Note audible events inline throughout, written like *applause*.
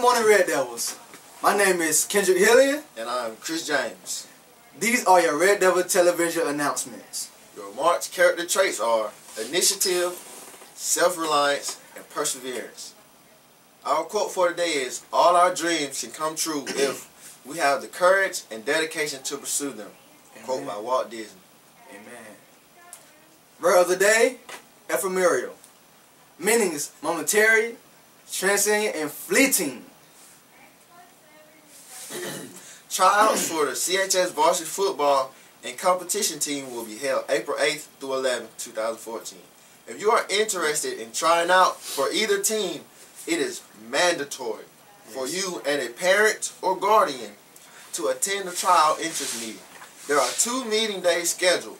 morning, Red Devils. My name is Kendrick Hillian. And I'm Chris James. These are your Red Devil television announcements. Your March character traits are initiative, self-reliance, and perseverance. Our quote for today is, all our dreams can come true *clears throat* if we have the courage and dedication to pursue them. Amen. Quote by Walt Disney. Amen. Word of the day, ephemeral. Meanings momentary, transient, and fleeting. Trials for the CHS varsity football and competition team will be held April 8th through 11th, 2014. If you are interested in trying out for either team, it is mandatory for you and a parent or guardian to attend the trial interest meeting. There are two meeting days scheduled,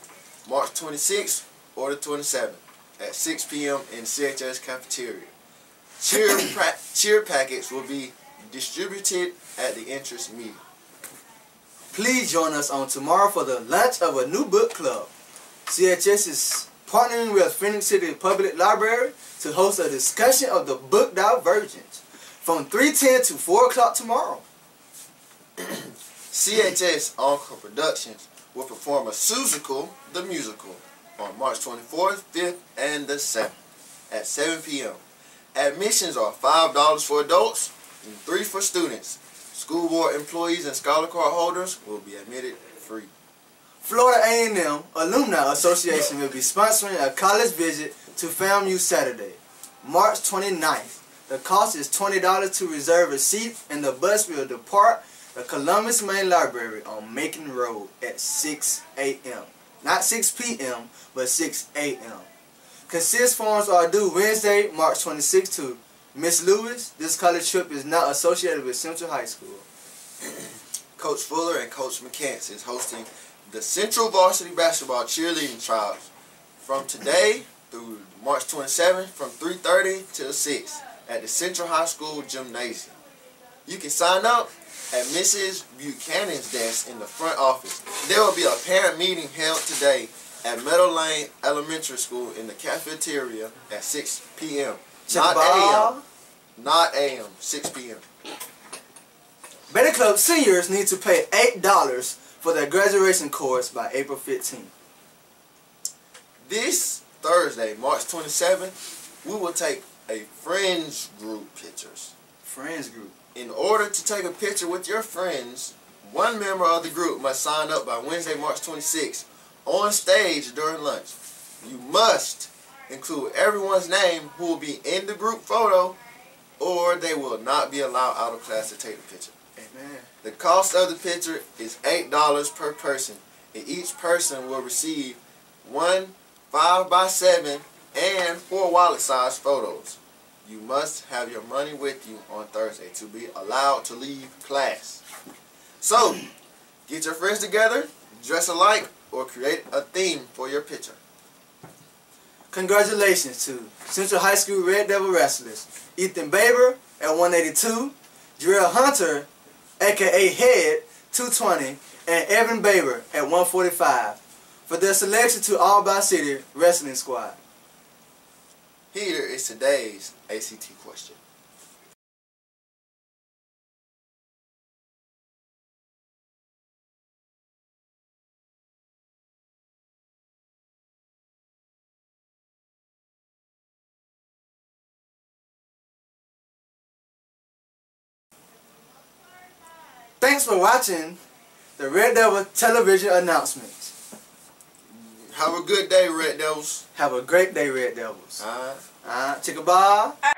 March 26th or the 27th at 6 p.m. in CHS cafeteria. Cheer, *coughs* cheer packets will be distributed at the interest meeting. Please join us on tomorrow for the launch of a new book club. CHS is partnering with Phenix City Public Library to host a discussion of the book Divergent from 3.10 to 4 o'clock tomorrow. *clears throat* CHS Encore Productions will perform a Seussical, the musical, on March 24th, 5th, and the 7th at 7 p.m. Admissions are $5 for adults and 3 for students. School board employees and scholar card holders will be admitted free. Florida A&M Alumni Association will be sponsoring a college visit to FAMU Saturday, March 29th. The cost is $20 to reserve a seat and the bus will depart the Columbus Main Library on Macon Road at 6 a.m. Not 6 p.m., but 6 a.m. Consist forms are due Wednesday, March 26th to Miss Lewis. This college trip is not associated with Central High School. *clears throat* Coach Fuller and Coach McCants is hosting the Central Varsity Basketball Cheerleading Trials from today through March 27th from 3.30 till 6 at the Central High School Gymnasium. You can sign up at Mrs. Buchanan's desk in the front office. There will be a parent meeting held today at Meadow Lane Elementary School in the cafeteria at 6 p.m. Not a.m. Not a.m. 6 p.m. Beta Club seniors need to pay $8 for their graduation course by April 15th. This Thursday, March 27th, we will take a friends group pictures. Friends group. In order to take a picture with your friends, one member of the group must sign up by Wednesday, March 26th on stage during lunch. You must include everyone's name who will be in the group photo or they will not be allowed out of class to take the picture. Amen. The cost of the picture is $8 per person, and each person will receive one 5 by 7 and four wallet-sized photos. You must have your money with you on Thursday to be allowed to leave class. So, get your friends together, dress alike, or create a theme for your picture. Congratulations to Central High School Red Devil Wrestlers. Ethan Baber at 182, Jarrell Hunter, aka Head, 220, and Evan Baber at 145 for their selection to All Bi-City Wrestling Squad. Here is today's ACT question. Thanks for watching the Red Devil television announcements. Have a good day, Red Devils. Have a great day, Red Devils. Uh, Uh, Chicka bye.